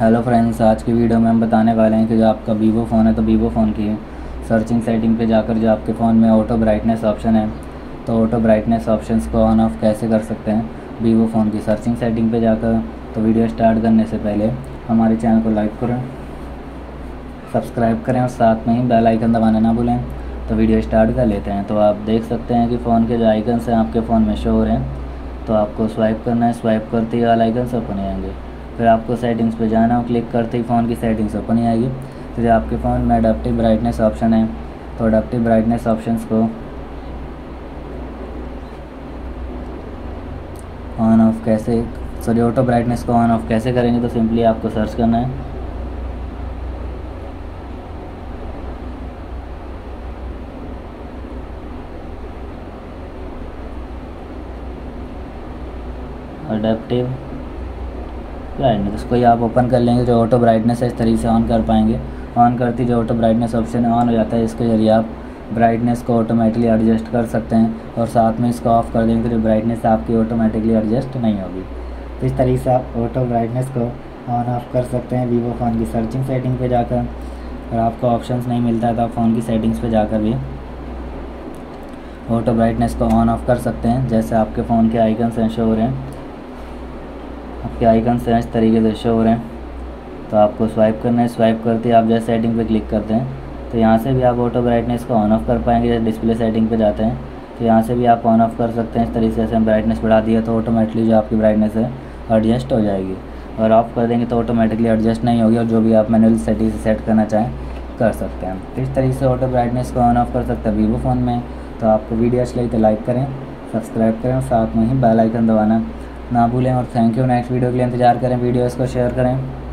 Hello friends आज की video में हम बताने वाले हैं कि जो आपका वीवो फ़ोन है तो वीवो फ़ोन की सर्चिंग सेटिंग पे जाकर जो आपके फ़ोन में ऑटो ब्राइटनेस ऑप्शन है तो ऑटो ब्राइटनेस ऑप्शंस को ऑन ऑफ़ कैसे कर सकते हैं वीवो फ़ोन की सर्चिंग सेटिंग पे जाकर तो वीडियो स्टार्ट करने से पहले हमारे चैनल को लाइक करें सब्सक्राइब करें और साथ में ही बेल आइकन दबाना ना भूलें। तो वीडियो स्टार्ट कर लेते हैं। तो आप देख सकते हैं कि फ़ोन के जो आइकन्स हैं, आपके फ़ोन में शो हो रहे हैं। तो आपको स्वाइप करना है। स्वाइप करते ही वाला आइकन ओपन आएँगे फिर आपको सेटिंग्स पे जाना हो क्लिक करते ही फ़ोन की सेटिंग्स ओपन ही आएगी। फिर आपके फ़ोन में अडेप्टिव ब्राइटनेस ऑप्शन है। तो अडेप्टिव ब्राइटनेस ऑप्शंस को ऑन ऑफ़ कैसे सॉरी ऑटो ब्राइटनेस को ऑन ऑफ़ कैसे करेंगे तो सिंपली आपको सर्च करना है। अडेप्टिव ब्राइटनेस इसको ही आप ओपन कर लेंगे, जो ऑटो ब्राइटनेस है, इस तरीके से ऑन कर पाएँगे। ऑन करती जो ऑटो ब्राइटनेस ऑप्शन ऑन हो जाता है, इसके ज़रिए आप ब्राइटनेस को ऑटोमेटिकली एडजस्ट कर सकते हैं और साथ में इसको ऑफ़ कर देंगे तो जो ब्राइटनेस आपकी ऑटोमेटिकली एडजस्ट नहीं होगी। तो इस तरीके से आप ऑटो ब्राइटनेस को ऑन ऑफ़ कर सकते हैं वीवो फ़ोन की सर्चिंग सेटिंग पे जाकर। और आपको ऑप्शंस नहीं मिलता तो आप फ़ोन की सेटिंग्स पे जाकर भी ऑटो ब्राइटनेस को ऑन ऑफ़ कर सकते हैं, जैसे आपके फ़ोन के आइकन्स शो हो रहे हैं। आपके आइकन से इस तरीके से शो हो रहे हैं। तो आपको स्वाइप करना है स्वाइप करते आप जैसे सेटिंग पे क्लिक करते हैं। तो यहाँ से भी आप ऑटो ब्राइटनेस को ऑन ऑफ़ कर पाएँगे, जैसे डिस्प्ले सेटिंग पे जाते हैं। तो यहाँ से भी आप ऑन ऑफ़ कर सकते हैं, इस तरीके से हम ब्राइटनेस बढ़ा दिया तो ऑटोमेटिकली जो आपकी ब्राइटनेस है एडजस्ट हो जाएगी। और ऑफ़ कर देंगे तो ऑटोमेटिकली एडजस्ट नहीं होगी और जो भी आप मैनुअल सेटिंग से सेट करना चाहें, कर सकते हैं। तो इस तरीके से ऑटो ब्राइटनेस को ऑन ऑफ़ कर सकते हैं वीवो फ़ोन में। तो आपको वीडियो अच्छी लगी तो लाइक करें सब्सक्राइब करें और साथ में ही बेल आइकन दबाना। ना भूलें और थैंक यू नेक्स्ट वीडियो के लिए इंतज़ार करें वीडियोस को शेयर करें।